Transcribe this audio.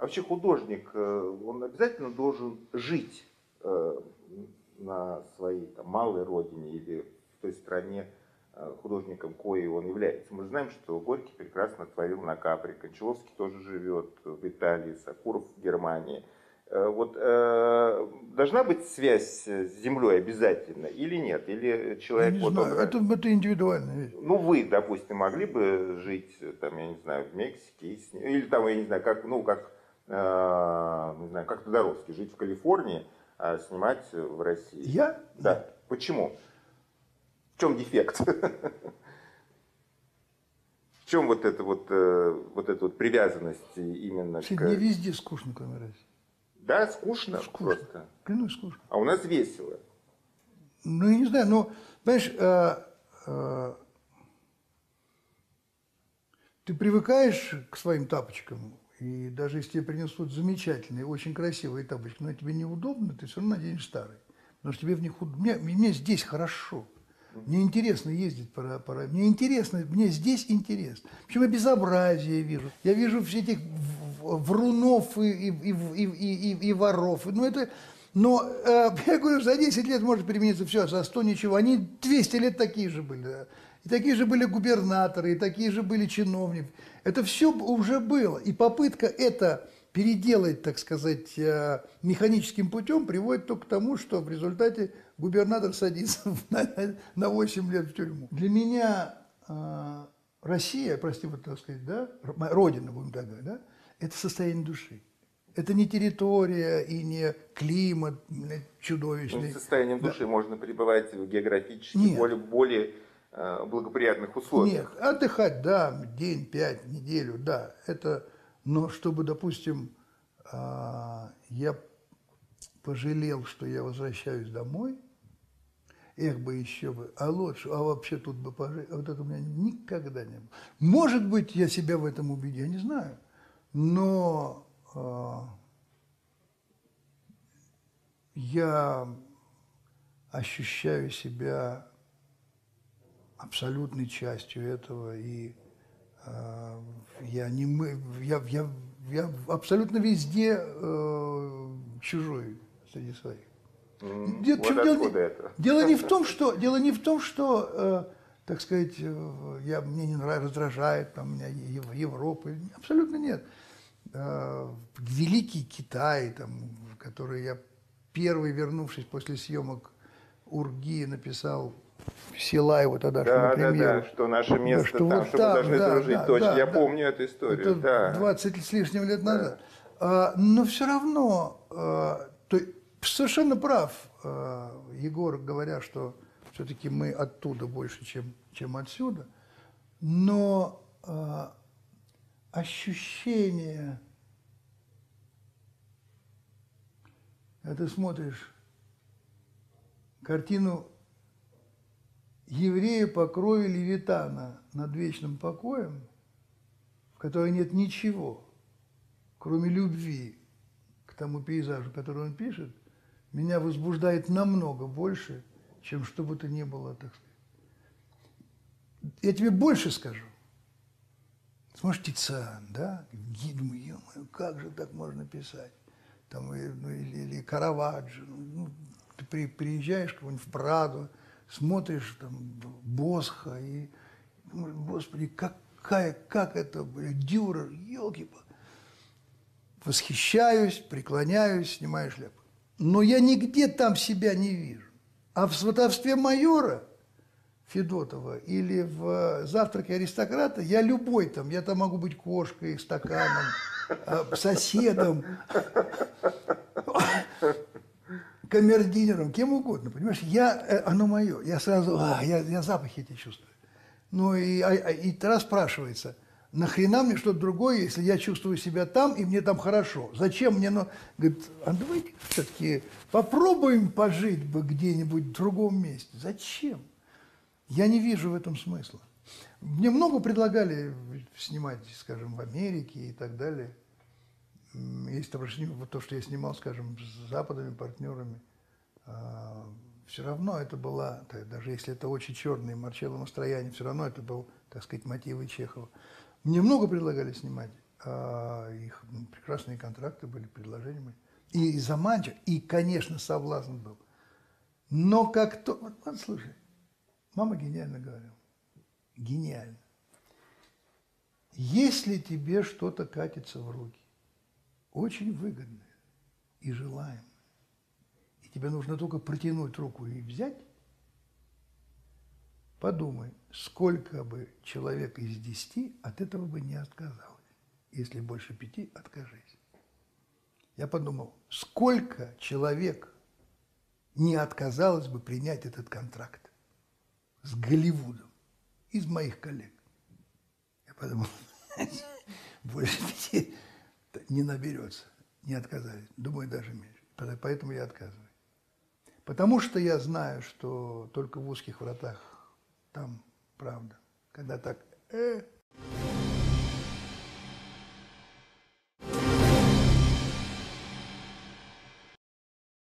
вообще художник, э, он обязательно должен жить э, на своей там, малой родине или в той стране, э, художником, коей он является. Мы знаем, что Горький прекрасно творил на Капри, Кончаловский тоже живет в Италии, Сакуров в Германии. Вот э, должна быть связь с землей обязательно или нет? Или человек... Я не вот знаю, он- это, это индивидуально. вещь. ну, вы, допустим, могли бы жить, там, я не знаю, в Мексике, или там, я не знаю, как, ну, как, не знаю, как Тодоровский, жить в Калифорнии, а снимать в России. Я? Да. Почему? В чем дефект? В чем вот эта вот, э, вот эта вот привязанность именно Вообще, к... Мне везде скучно, кроме России. Да, скучно, Скучно. просто. Клянусь, скучно. А у нас весело. Ну, я не знаю, но, понимаешь, э, э, ты привыкаешь к своим тапочкам, и даже если тебе принесут замечательные, очень красивые тапочки, но тебе неудобно, ты все равно наденешь старый. Потому что тебе в них... Мне, мне здесь хорошо. Мне интересно ездить по, по Мне интересно, мне здесь интересно. Причем я безобразие вижу. Я вижу все этих врунов и, и, и, и, и- и воров. Ну, это... Но э, я говорю, за 10 лет может перемениться все, за 100 ничего. Они 200 лет такие же были. И такие же были губернаторы, и такие же были чиновники. Это все уже было. И попытка это переделать, так сказать, э, механическим путем приводит только к тому, что в результате губернатор садится на, на 8 лет в тюрьму. Для меня э, Россия, прости, вот так сказать, да, родина, будем так говорить, да, это состояние души. Это не территория и не климат Ну, чудовищный. с состоянием души можно пребывать в географически Нет. более, более э, благоприятных условиях. Нет, отдыхать, да, день, пять, неделю, да, это, но чтобы, допустим, а, я пожалел, что я возвращаюсь домой, эх бы еще бы, а лучше, а вообще тут бы пожить, вот это у меня никогда не было. Может быть, я себя в этом убедил, я не знаю, но а, я ощущаю себя абсолютной частью этого, и э, я, не мы, я, я, я абсолютно везде э, чужой среди своих. М, Дело- вот дело, это? дело не в том, что дело не в том, что, э, так сказать, э, я мне не нравится, раздражает там меня Ев- Европа, абсолютно нет. Э, великий Китай, там, который я первый, вернувшись после съемок Урги, написал Силаеву тогдашнему Да, да, премьеру. да, что наше место что там, вот что там, мы должны да, дружить. да, Точно, да, я да. помню эту историю. Это да. 20 с лишним лет назад. А, но все равно, а, то, совершенно прав а, Егор, говоря, что все-таки мы оттуда больше, чем, чем отсюда. Но а, ощущение, когда ты смотришь картину еврея по крови Левитана над вечным покоем, в которой нет ничего, кроме любви к тому пейзажу, который он пишет, меня возбуждает намного больше, чем что бы то ни было, так сказать. Я тебе больше скажу. Смотришь, Тициан, да? Я думаю, ё-моё, как же так можно писать? Там, и- ну, или, или Караваджо. Ну, ну, ты при- приезжаешь кого-нибудь в Праду, смотришь там Босха и думаешь, господи, какая, как это, Дюрер, елки Восхищаюсь, преклоняюсь, снимаю шляпу. Но я нигде там себя не вижу. А в сватовстве майора Федотова или в «Завтраке аристократа» я любой там, я там могу быть кошкой, стаканом, э, соседом, камердинером, кем угодно, понимаешь? Я, э, оно мое, я сразу, а, я, я запахи эти чувствую. Ну и, а- а- и тогда спрашивается, нахрена мне что-то другое, если я чувствую себя там, и мне там хорошо? Зачем мне, ну, говорит, а давайте все-таки попробуем пожить бы где-нибудь в другом месте. Зачем? Я не вижу в этом смысла. Мне много предлагали снимать, скажем, в Америке и так далее. Вот то, что я снимал, скажем, с западными партнерами. все равно это была, та- даже если это очень черный Марчелло Мастрояни, все равно это был, так сказать, мотивы Чехова. Мне много предлагали снимать а их прекрасные контракты были, предложения были. И заманчиво, и, конечно, соблазн был. Но как то... Вот, вот слушай, мама гениально говорила. Гениально. Если тебе что-то катится в руки, очень выгодное и желаемое, и тебе нужно только протянуть руку и взять, подумай, сколько бы человек из десяти от этого бы не отказалось. Если больше пяти, откажись. Я подумал, сколько человек не отказалось бы принять этот контракт с Голливудом из моих коллег. Я подумал, больше не наберется, не отказались. Думаю, даже меньше. Поэтому я отказываю. Потому что я знаю, что только в узких вратах там правда. Когда так, э,